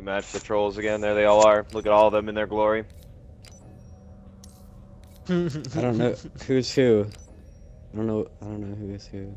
We match the trolls again. There they all are. Look at all of them in their glory. I don't know who's who. I don't know. I don't know who is who.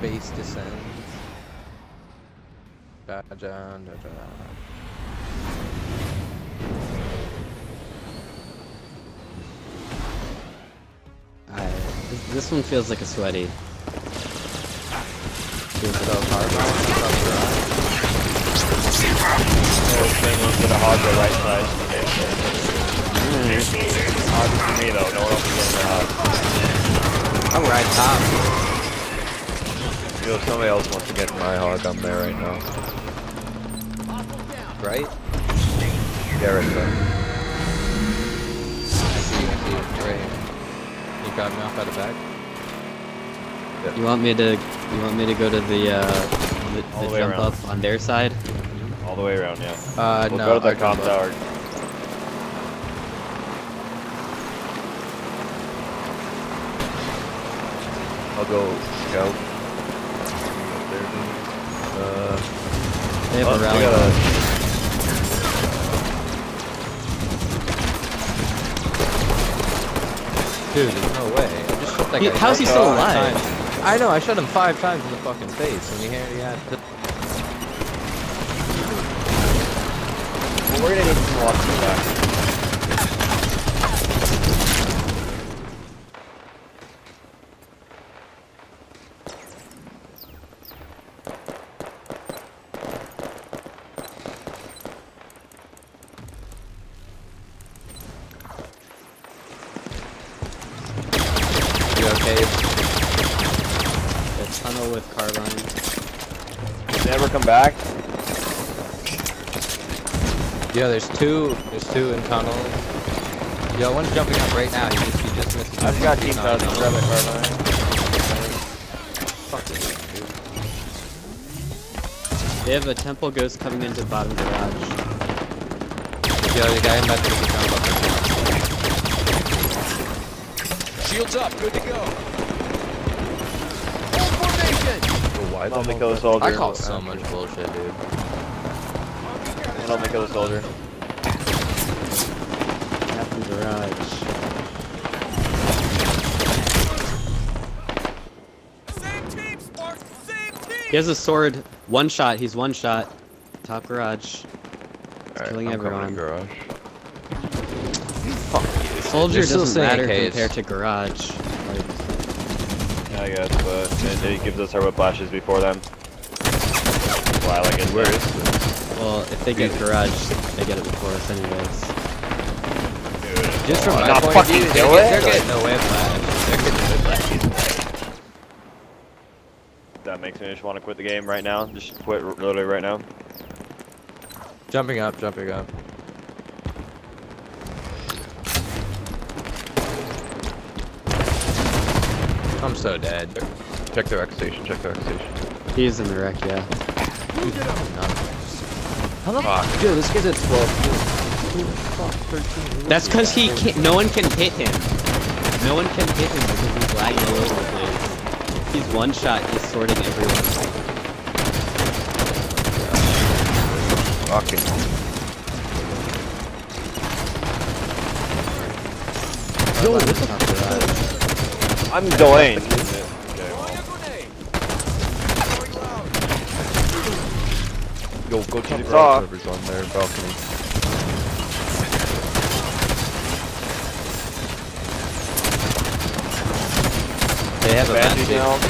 Base descends. Da, da, da, da. I, this, this one feels like a sweaty. Feels So like Carbine, up garage. Oh, thing was gonna hog the right side. Hog for me though. No one else is getting the hog. I'm right top. Yo, if somebody else wants to get my hog, I'm there right now. Right? Yeah, right there. I see you, I see you. Right here. You got me off by the back? You want me to? You want me to go to the uh, the, All the the way jump around. up on their side? All the way around, yeah. Uh, We'll no. go to I the can comp look. tower. I'll go scout. They have oh, a rally. gotta- Dude, there's no way. I just shot that He- guy how's he five still alive? times. I know, I shot him five times in the fucking face, and he had, he had to... Well, we're gonna need some walking back. You okay? The tunnel with carbine. Never come back. Yeah, there's two, there's two in tunnels. Yo, one's jumping up right now, he just, he just missed I've got He's team not thousand. in Grab tunnel. it, carbine. Fuck this dude. They have a temple ghost coming into bottom garage. Yo, the guy in that can jump up. Shields up, good to go. Why don't they kill the soldier? I call so much bullshit, dude. Why don't they kill the soldier? Bottom garage. Same team, Sparks, same team. He has a sword. One shot. He's one shot. Top garage. Alright, killing I'm coming everyone. in garage. Soldier They're still doesn't saying matter Ks. compared to garage. Like, Yeah, I guess, but it, it gives us our whiplashes before them. Wow, like it. Where is this? well, if they get garage, they get it before us anyways. Dude, Just from oh, my not point of view, kill they're, it? they're getting no whiplash. They're getting whiplash. That makes me just want to quit the game right now. Just quit r- literally right now. Jumping up, jumping up. I'm so dead. Check the REQ station. Check the REQ station. He's in the wreck, yeah. How the fuck? Dude, this kid's at 12. That's because he can't. No one can hit him. No one can hit him because he's lagging all over the place. He's one shot. He's sorting everyone. Fucking. Yo, what the I I'm delaying. Throwing a grenade. Throwing loud. Yo, go to the It's off. whoever's on their balcony. They have a Banshee Banshee. down.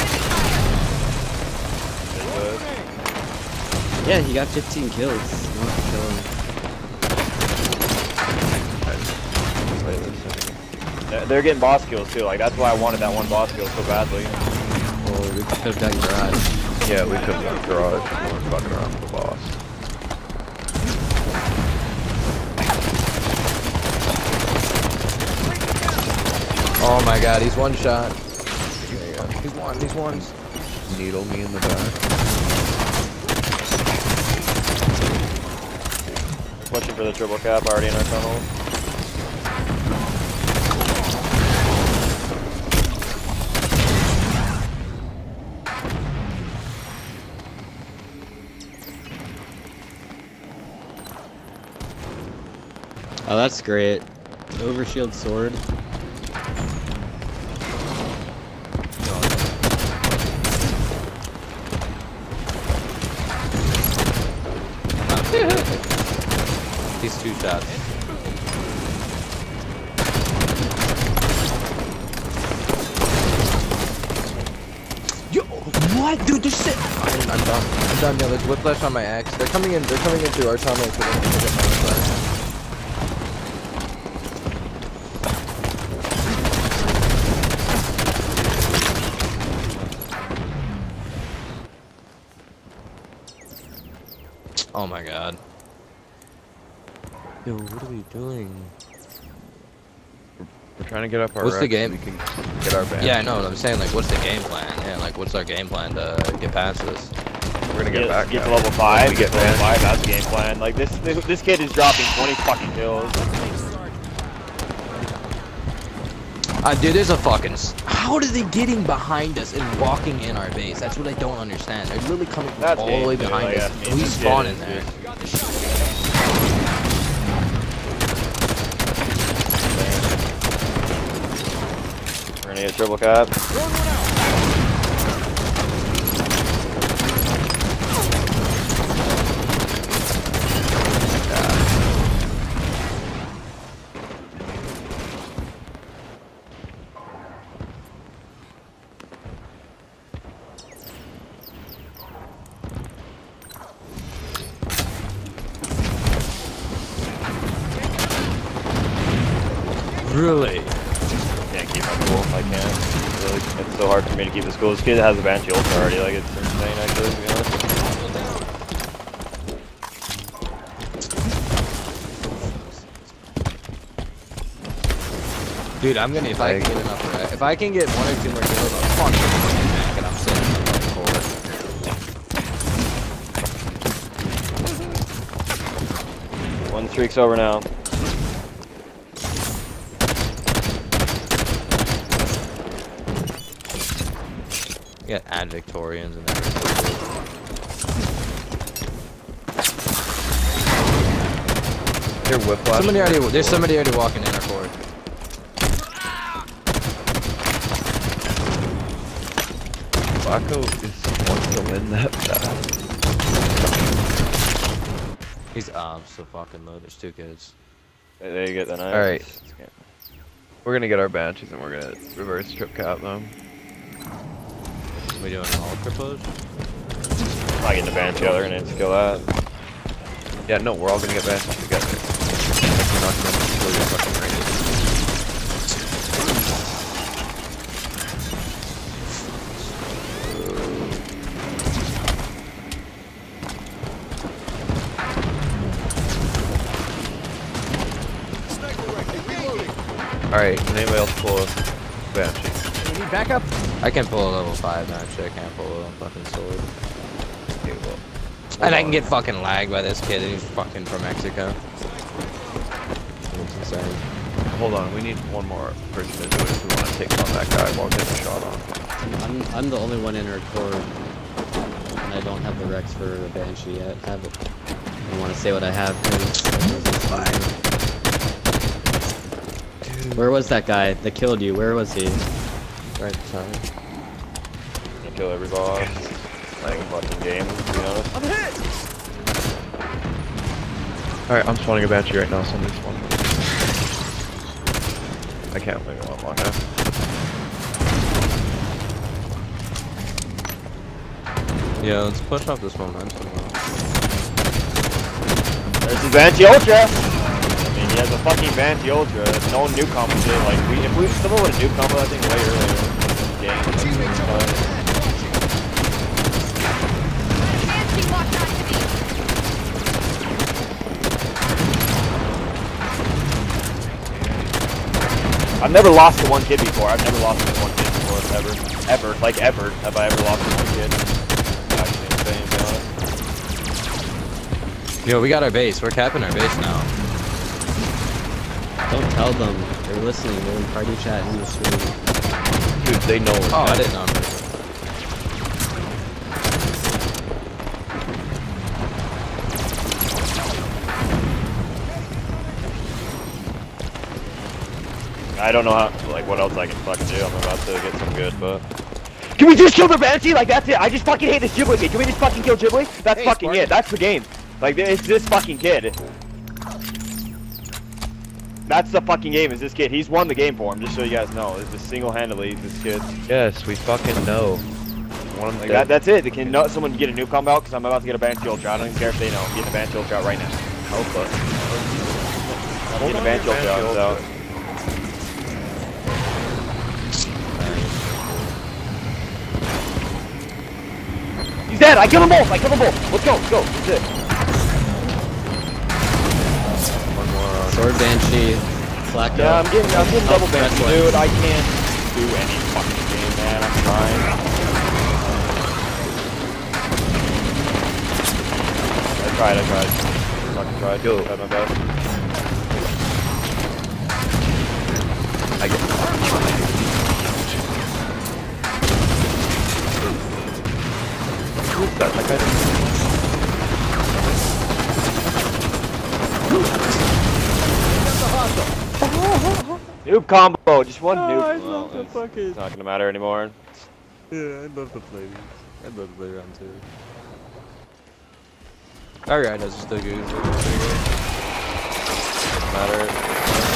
Very good. Yeah, he got 15 kills. Don't kill him. Wait a second. They're- getting boss kills too. Like that's why I wanted that one boss kill so badly. Well, we could have done garage. Yeah, we could've done garage. We weren't fucking around with the boss. Oh my god, he's one shot. There you go. He's one, he's one. Needle me in the back. Pushing for the triple cap already in our tunnel. Oh, that's great. Overshield sword. He's two shots. Yo, what, dude? This shit. I'm, I'm done. I'm done. Yo, there's whiplash on my axe. They're coming in. They're coming into our tunnel. Oh my god. Yo, what are we doing? We're trying to get up our What's the reps so game? We can get our back. Yeah, I know. what I'm saying, like, what's the game plan? Yeah, like, what's our game plan to get past this? We're gonna get, Get, back. get to level five. We Get get to level five. That's the game plan. Like this, this, this kid is dropping 20 fucking kills. Uh, dude, there's a fucking. How are they getting behind us and walking in our base? That's what I don't understand. They're literally coming from That's all the way behind like, us. me. We spawn in there. We're gonna get triple cap. Really? Can't keep my cool. I can't. It's, really, it's so hard for me to keep this cool. This kid has a banshee ult already. Like it's insane, actually. To be honest. Dude, I'm gonna. If I can get enough, uh, if I can get one or two more kills, I'm fucking back and I'm sitting in the court. One streak's over now. You got ad Victorians and everything. They're whiplash. Somebody already. There's somebody already walking in our court. Flako is wants to win that battle. He's um so fucking low. There's two kids. There there you get the knife. Alright. It's- it's- We're gonna get our banshees and we're gonna reverse trip cap them. We doing all triples? I'm not getting the band together and to kill that. Yeah, no, we're all gonna get banshees together. We're not gonna kill your fucking grenade. Banshee? You need backup? I can pull a level five actually. I can't pull a fucking sword. Okay, well, And I can get fucking lagged by this kid, and he's fucking from Mexico. It's insane. Hold on, we need one more person to do it if we want to take on that guy while getting a shot on. I'm, I'm the only one in our core. And I don't have the REQs for the Banshee yet. Have it. I don't want to say what I have. that doesn't sound good. Where was that guy that killed you? Where was he? Right side. You kill every boss. Like fucking game, to be honest. I'm hit! Alright, I'm spawning a banshee right now, somebody spawn. I can't wait a lot enough. Yeah, let's push off this momentum. There's his Banshee Ultra! He has a fucking Ultra. No noob combo. Like, we, if we, someone would have noob combo that thing way earlier game. But-. I've never lost to one kid before. I've never lost to one kid before, ever. Ever. Like, ever have I ever lost to one kid. Yo, we got our base. We're capping our base now. Don't tell them. They're listening. They're in party chat in the stream. Dude, they know. Oh, I didn't know. I don't know how, like, what else I can fucking do. I'm about to get some good, but... Can we just kill the Banshee? Like, that's it. I just fucking hate this Gible kid. Can we just fucking kill Gible? That's Hey, fucking Spartan. it. That's the game. Like, it's this fucking kid. That's the fucking game, is this kid. He's won the game for him, just so you guys know. It's just single-handedly this kid. Yes, we fucking know. One Like, that, that's it. Can no, someone get a noob combo? Because I'm about to get a Banshee Ultra. I don't even care if they know. I'm getting a Banshee Ultra right now. Us. I'm Hold getting a Banshee Ultra so... He's dead! I killed them both! I killed them both! Let's go, let's go. That's it. Sword Banshee. Flako. Yeah, I'm getting, I'm getting double Banshee, that's dude. I can't do any fucking game, man. I'm trying. I tried, I tried. Fucking tried. Yo. Tried my best. I get. That, that guy Noob combo, just one noob. Oh, I Well, love the it's, fucking- it's not gonna matter anymore. Yeah, I'd love to play these. I'd love to play round two. Alright, that's still good. Doesn't matter.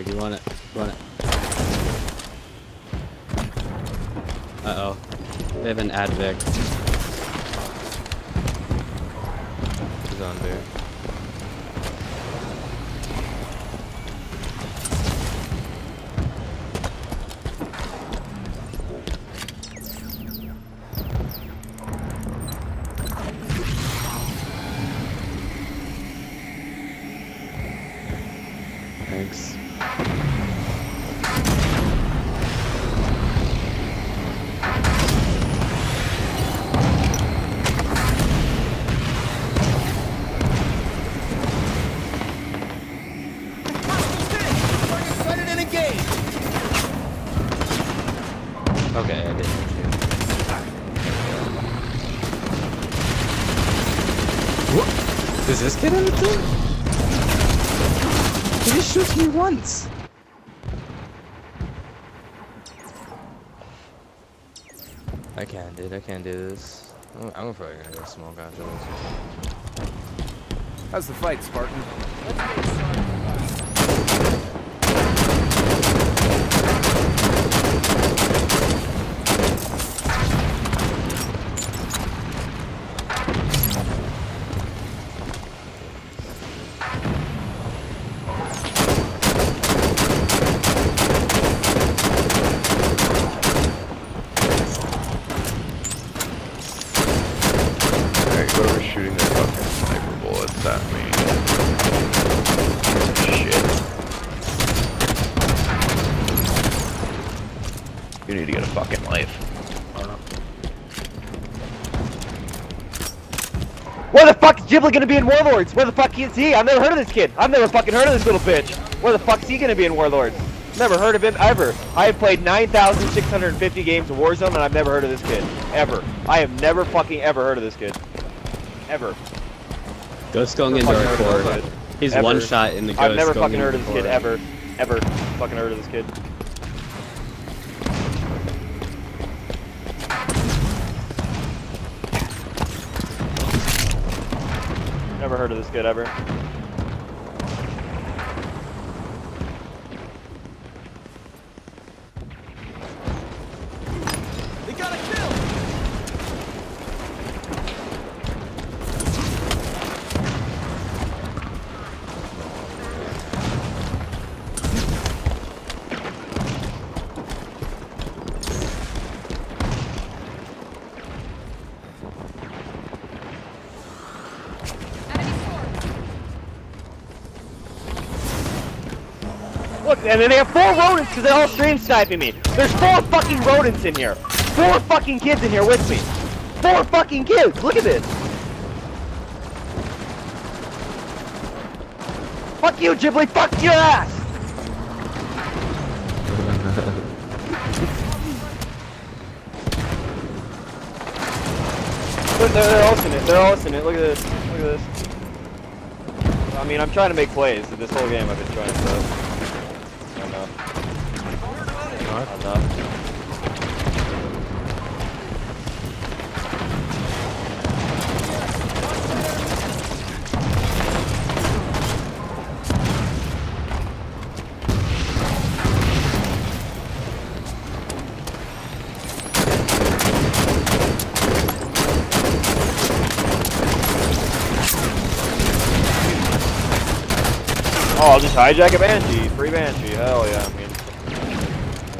Here, you want it? Want it? Uh oh. They have an advic. Dude. I can't do this. I'm, I'm probably gonna go smoke after this. How's the fight, Spartan? Where the fuck is Gible gonna be in Warlords? Where the fuck is he? I've never heard of this kid. I've never fucking heard of this little bitch. Where the fuck's he gonna be in Warlords? Never heard of him ever. I have played 9,650 games of Warzone and I've never heard of this kid. Ever. I have never fucking ever heard of this kid. Ever. Ghost going into our core. He's Ever. one shot in the ghost. I've never fucking heard of this the kid ever. Ever. Fucking heard of this kid. Never heard of this kid ever. And then they have four rodents because they're all stream sniping me. There's four fucking rodents in here. Four fucking kids in here with me. Four fucking kids. Look at this. Fuck you, Gible. Fuck your ass. Look, they're, they're all in it. They're all in it. Look at this. Look at this. I mean, I'm trying to make plays. This whole game I've been trying to. Know. I know. Oh, I'll just hijack a Banshee. Free Banshee. Hell yeah, I mean.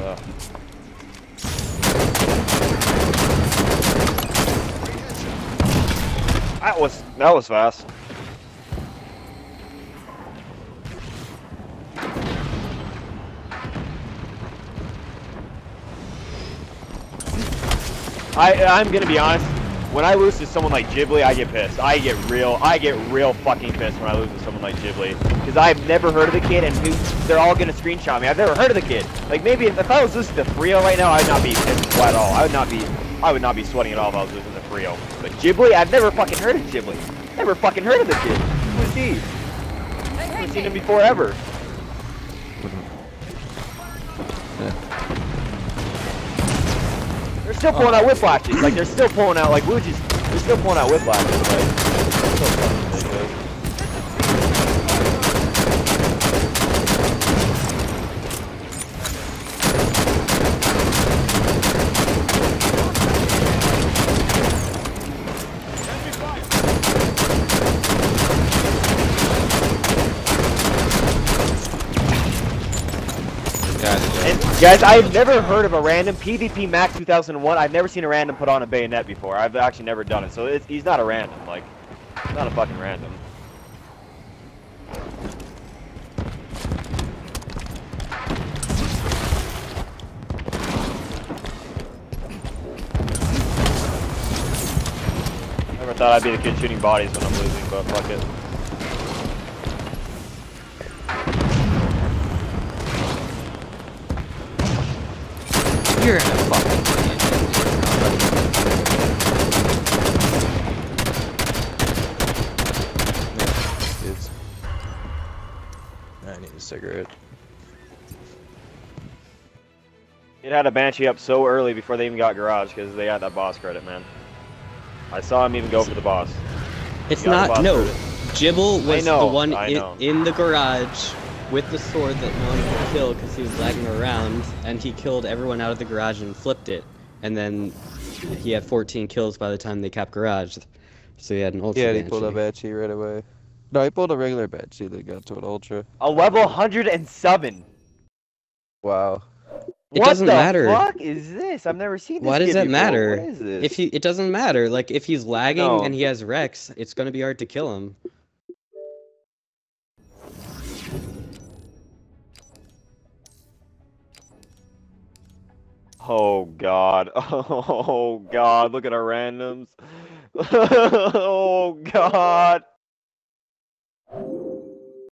uh, That was that was fast. I I'm gonna be honest. When I lose to someone like Gible, I get pissed. I get real, I get real fucking pissed when I lose to someone like Gible. Because I've never heard of the kid and they're all gonna screenshot me. I've never heard of the kid. Like maybe if, if I was losing to Frio right now, I'd not be pissed at all. I would not be, I would not be sweating at all if I was losing the Frio. But Gible, I've never fucking heard of Gible. Never fucking heard of the kid. Who's he? Haven't seen him before ever. They're still pulling out whiplashes. Like they're still pulling out like Wuji's. They're still pulling out whiplashes. Like. so fucking ridiculous. And guys, I've never heard of a random PvP Max 2001. I've never seen a random put on a bayonet before. I've actually never done it. So he's not a random. Like, not a fucking random. Never thought I'd be the kid shooting bodies when I'm losing, but fuck it. You're in a fucking Kids. I need a cigarette. It had a Banshee up so early before they even got Garage because they had that boss credit, man. I saw him even go for the boss. It's You got the not boss no. credit. Gible was know, the one in, in the garage with the sword that no one could kill because he was lagging around, and he killed everyone out of the garage and flipped it, and then he had 14 kills by the time they capped garage, so he had an ultra. Yeah, he pulled a Banshee. Banshee right away. No, he pulled a regular Banshee that got to an Ultra. A level 107. Wow. It what doesn't the matter. fuck is this? I've never seen this. Why does kid that before. matter? What is this? If he, it doesn't matter. Like if he's lagging No. and he has REQs, it's gonna be hard to kill him. Oh god. Oh god, look at our randoms. oh god.